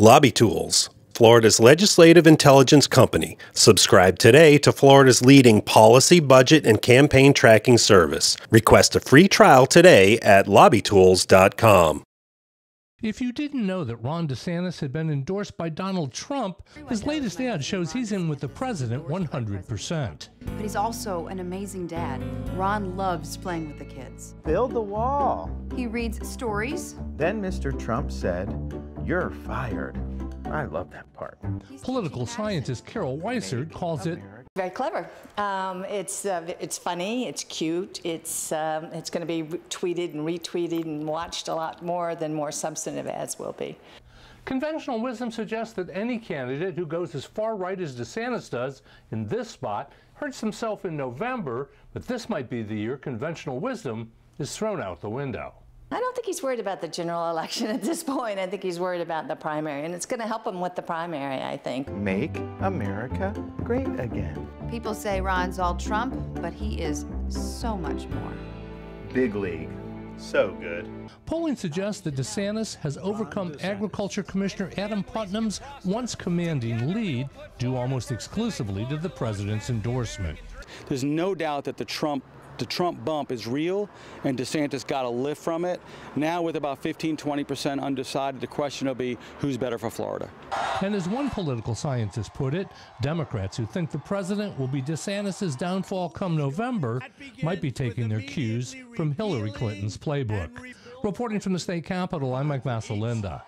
Lobby Tools, Florida's legislative intelligence company. Subscribe today to Florida's leading policy, budget, and campaign tracking service. Request a free trial today at lobbytools.com. If you didn't know that Ron DeSantis had been endorsed by Donald Trump, his latest ad shows he's in with the president 100%. But he's also an amazing dad. Ron loves playing with the kids. Build the wall. He reads stories. Then Mr. Trump said, You're fired. I love that part. Political scientist Carol Weissert calls it very clever. Um, it's uh, it's funny. It's cute. It's um, it's going to be tweeted and retweeted and watched a lot more than more substantive ads will be. Conventional wisdom suggests that any candidate who goes as far right as DeSantis does in this spot hurts himself in November, but this might be the year conventional wisdom is thrown out the window. I don't think he's worried about the general election at this point. I think he's worried about the primary, and it's going to help him with the primary, I think. Make America great again. People say Ron's all Trump, but he is so much more. Big league. So good. Polling suggests that DeSantis has overcome Agriculture Commissioner Adam Putnam's once commanding lead, due almost exclusively to the president's endorsement. There's no doubt that the Trump the Trump bump is real, and DeSantis got a lift from it. Now, with about 15, 20% undecided, the question will be who's better for Florida. And as one political scientist put it, Democrats who think the president will be DeSantis' downfall come November might be taking their cues from Hillary Clinton's playbook. Reporting from the state capitol, I'm Mike Vasilinda.